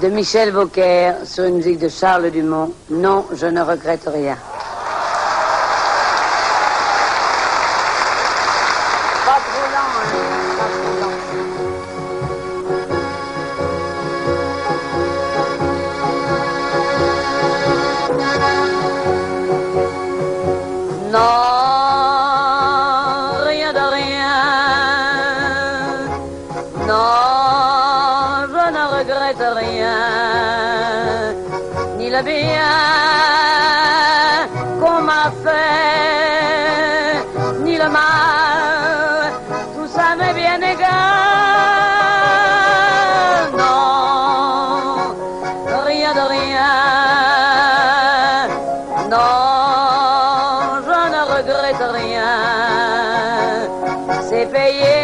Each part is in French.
de Michel Beaucaire sur une musique de Charles Dumont. Non, je ne regrette rien. Regrette rien. Ni le bien qu'on m'a fait, ni le mal. Tout ça m'est bien égal. Non, rien de rien. Non, je ne regrette rien. C'est payé,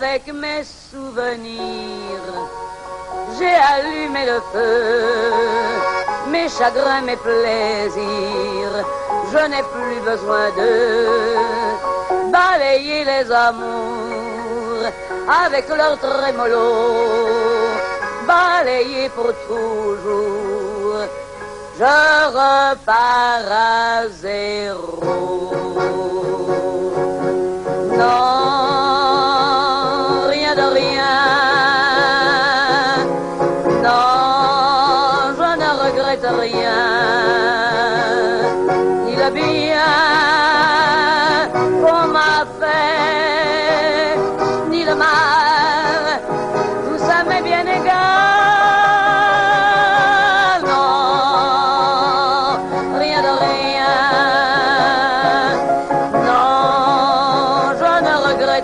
Avec mes souvenirs, j'ai allumé le feu. Mes chagrins, mes plaisirs, je n'ai plus besoin de balayer les amours avec leur trémolo, balayer pour toujours. Je repars à zéro. Non, rien de rien. Non, je ne regrette rien. Ni le bien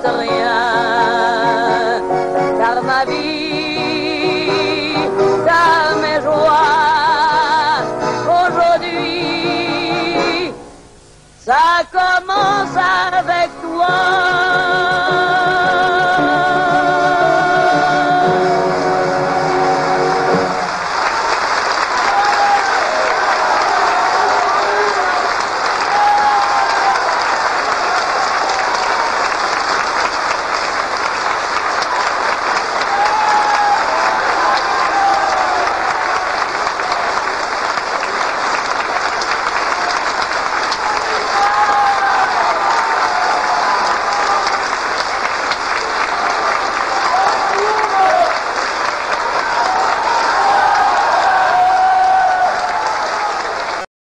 rien. Car ma vie, car mes joies, aujourd'hui, ça commence avec toi.